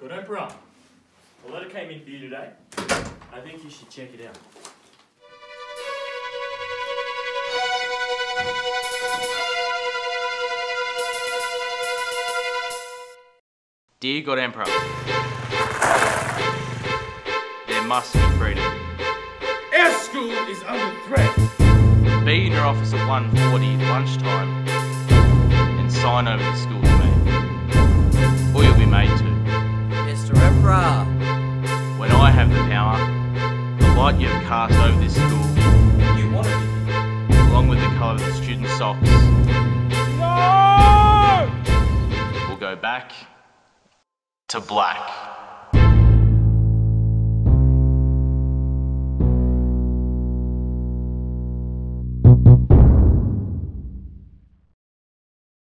Good Emperor. A letter came in for you today. I think you should check it out. Dear God Emperor, there must be freedom. Our school is under threat. Be in your office at 1.40 lunchtime and sign over the school Mr. When I have the power, the light you have cast over this school, You wanted it. along with the colour of the student socks, No! will go back to black.